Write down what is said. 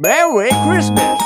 Merry Christmas!